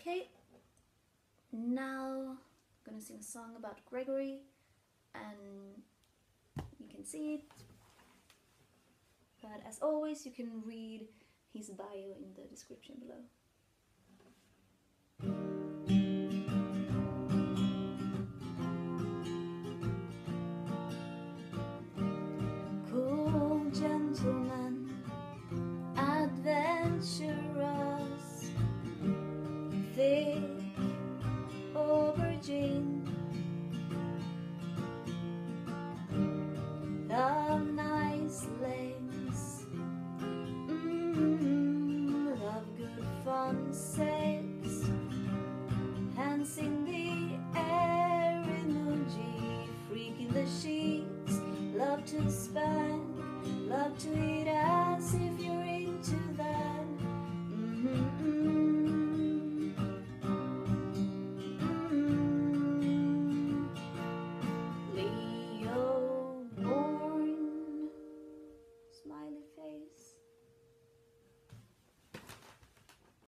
Okay, now I'm gonna sing a song about Gregory, and you can see it. But as always, you can read his bio in the description below. Cool gentleman, adventurous, aubergine, love nice lanes, mm, love good fun sex, hands in the air emoji, freak in the sheets, love to spank, love to eat